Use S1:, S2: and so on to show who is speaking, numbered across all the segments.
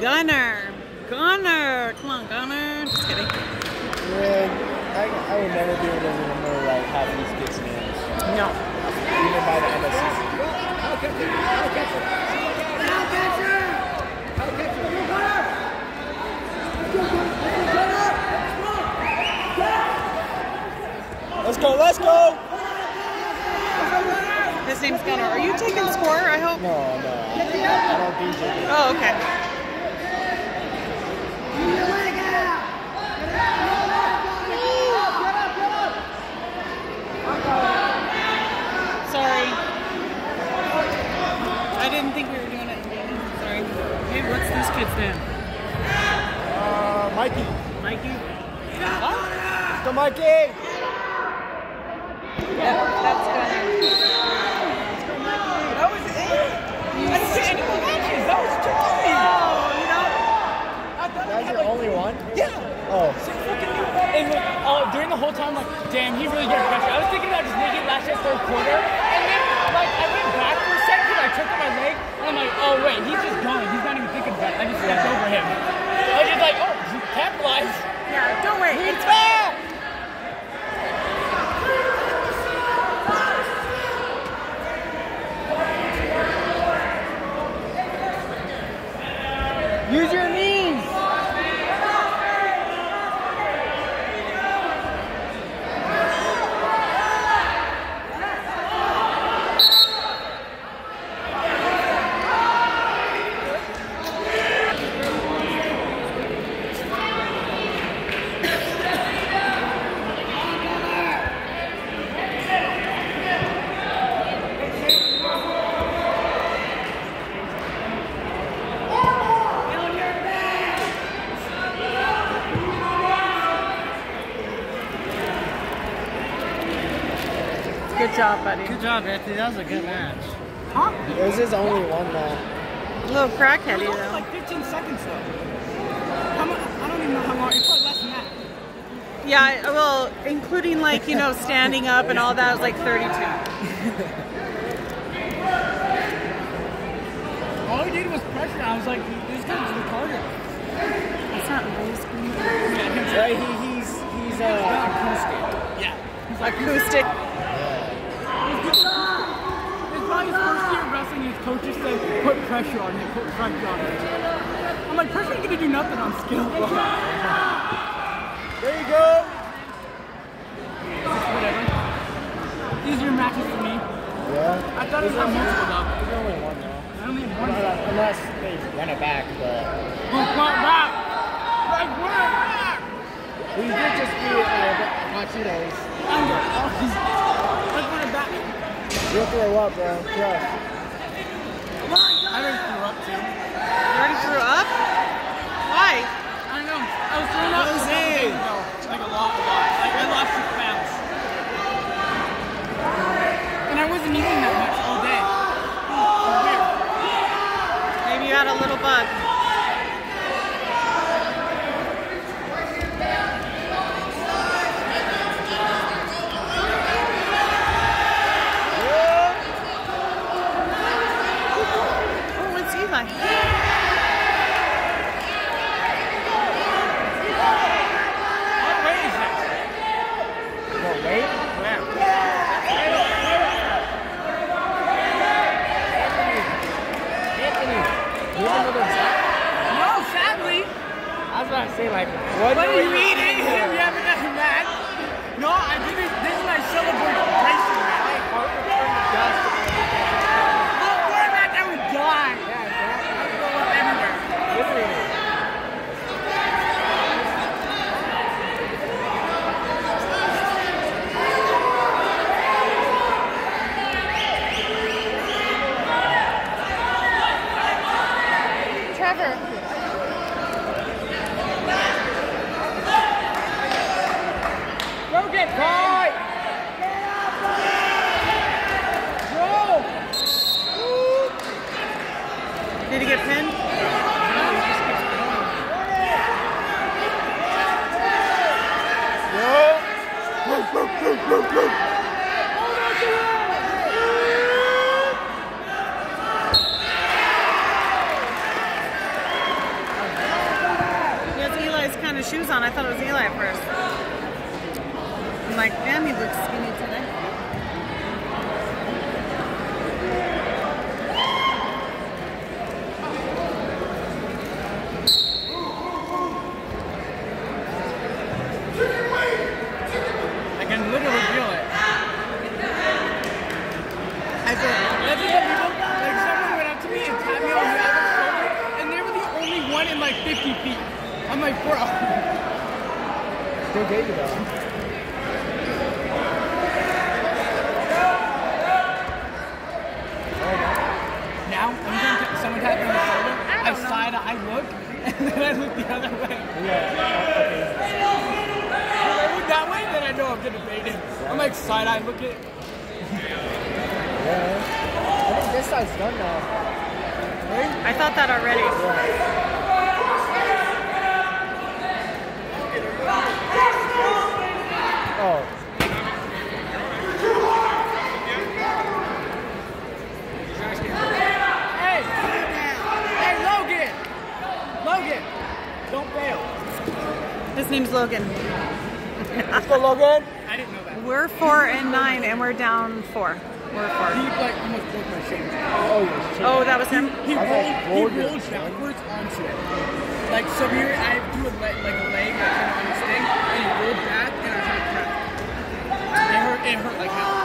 S1: Gunner. Gunner. Come on, Gunner. Just kidding.
S2: Yeah, I, I would never be able to remember like half these kids' names,
S1: No.
S2: even by the end of season. Let's go, let's go!
S1: His name's Gunner. Are you taking score? I hope.
S2: No, no, I, I don't DJ.
S1: Oh, okay. Sorry. I didn't think we were doing it. Sorry.
S3: Hey, what's this kid's name?
S2: Uh, Mikey.
S3: Mikey?
S2: Let's go, Mikey!
S1: Yep, that's Gunner.
S3: That was it. I didn't see any more matches. That was Charlie.
S1: Oh, you know.
S3: I thought
S2: That's
S3: we had,
S2: your
S3: like,
S2: only one?
S3: Yeah.
S2: Oh.
S3: So fucking new. And like, uh, during the whole time, like, damn, he really gets pressure. I was thinking about just making it last year's third quarter, and then like I went back for a second, I tripped on my leg, and I'm like, oh wait, he's just going. He's not even thinking about it. I just stepped over him. I was just like, oh, capitalize.
S1: Yeah, don't worry.
S3: It's back. Use your knees.
S1: Good job, buddy.
S3: Good job, Anthony. That was a good match.
S2: It was his only one though.
S1: A little crackheady though.
S3: like 15 seconds though. How much? I don't even know how long. It's probably less than that.
S1: Yeah, well, including like, you know, standing up and all that was like 32.
S3: All he did was pressure. I was like, this guy's retarded.
S1: It's not race
S2: Right, he, he's he's uh acoustic.
S3: Yeah.
S1: acoustic.
S3: It's probably his first year wrestling. His coaches said, put pressure on him, put pressure on him. I'm like, pressure ain't gonna do nothing on skill.
S2: there you go.
S3: Whatever. Easier matches for me.
S2: Yeah.
S3: I thought it was like multiple though.
S2: He's the only one though.
S3: I only have one.
S2: Unless unless they run it back, but
S3: what back? Like, what back?
S2: we did just beat uh.
S3: Under. He's. Like, what back?
S2: You'll throw up, bro. Trust.
S3: I already threw up too.
S1: You already threw up? Why?
S3: I don't know. I was throwing up
S2: Jose.
S3: days ago. Like a lot, a lot. Like I lost six pounds. And I wasn't eating that much all day. Weird.
S1: Maybe you had a little bug. Oh, it's Eli.
S3: What weight is that?
S2: What, wait?
S3: Where?
S2: Anthony, you have another shot?
S3: No, sadly.
S2: I was about to say, like, what,
S3: What are you eating?
S1: shoes on. I thought it was Eli at first. I'm like, damn, he looks skinny today.
S3: Like, bro.
S2: Still get you though.
S3: Now, anytime someone tapped me on the shoulder,
S1: I
S3: I,
S1: don't know.
S3: side, I look, and then I look the other way.
S2: Yeah.
S3: If I look that way, then I know I'm gonna bait. I'm like side eye look at.
S2: Yeah. I think this side's done now.
S1: I thought that already.
S2: Oh.
S3: Hey, hey, Logan, Logan, don't fail.
S1: His name's Logan.
S2: Let's go, Logan.
S3: I didn't know that.
S1: We're four and nine, and we're down four. We're
S3: He like almost broke my shin.
S2: Oh.
S1: Oh, that was him.
S3: He
S2: I
S3: rolled, he
S2: rolled your
S3: rolled
S2: shin.
S3: backwards onto it. Like so, we were, I do a leg, like a leg, like on this thing, and he rolled back, and I heard a crack. It hurt. It hurt like hell.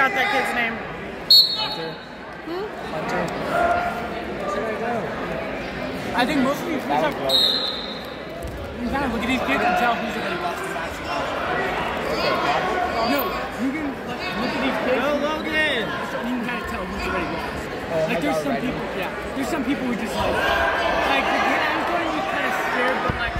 S1: Forgot that kid's name.
S2: Hunter. Hunter. I
S3: think most of these kids have. You kind of look at these kids and tell who's already lost the basketball. No, you can look at these kids.
S2: Go, Logan.
S3: You can kind of tell who's already lost.
S2: Oh,
S3: like there's some
S2: already.
S3: people, yeah. There's some people who just like, like I'm going to be kind of scared, but like